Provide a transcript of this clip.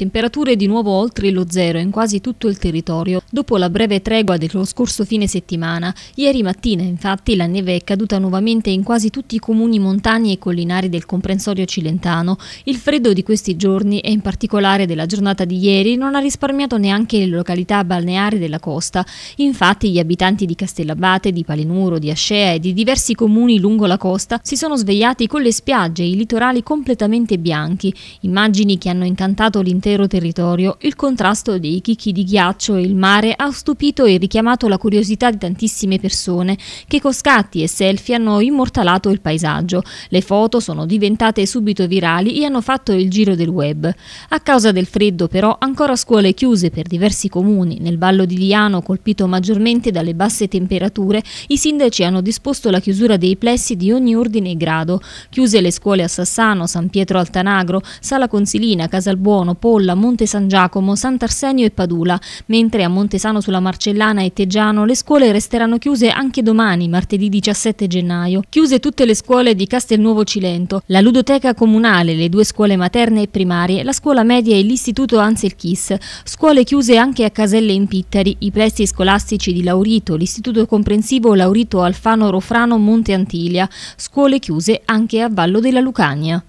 Temperature di nuovo oltre lo zero in quasi tutto il territorio, dopo la breve tregua dello scorso fine settimana. Ieri mattina, infatti, la neve è caduta nuovamente in quasi tutti i comuni montani e collinari del comprensorio cilentano. Il freddo di questi giorni, e in particolare della giornata di ieri, non ha risparmiato neanche le località balneari della costa. Infatti, gli abitanti di Castellabate, di Palinuro, di Ascea e di diversi comuni lungo la costa si sono svegliati con le spiagge e i litorali completamente bianchi, immagini che hanno incantato l'intero territorio. Il contrasto dei chicchi di ghiaccio e il mare ha stupito e richiamato la curiosità di tantissime persone che con scatti e selfie hanno immortalato il paesaggio. Le foto sono diventate subito virali e hanno fatto il giro del web. A causa del freddo però ancora scuole chiuse per diversi comuni. Nel Vallo di Liano, colpito maggiormente dalle basse temperature, i sindaci hanno disposto la chiusura dei plessi di ogni ordine e grado. Chiuse le scuole a Sassano, San Pietro Altanagro, Sala Consilina, Casalbuono, Polla, Monte San Giacomo, Sant'Arsenio e Padula, mentre a Montesano sulla Marcellana e Teggiano le scuole resteranno chiuse anche domani, martedì 17 gennaio. Chiuse tutte le scuole di Castelnuovo Cilento, la ludoteca comunale, le due scuole materne e primarie, la scuola media e l'istituto Ansel Kiss. Scuole chiuse anche a Caselle in Pittari, i plessi scolastici di Laurito, l'istituto comprensivo Laurito Alfano Rofrano Monte Antiglia. Scuole chiuse anche a Vallo della Lucania.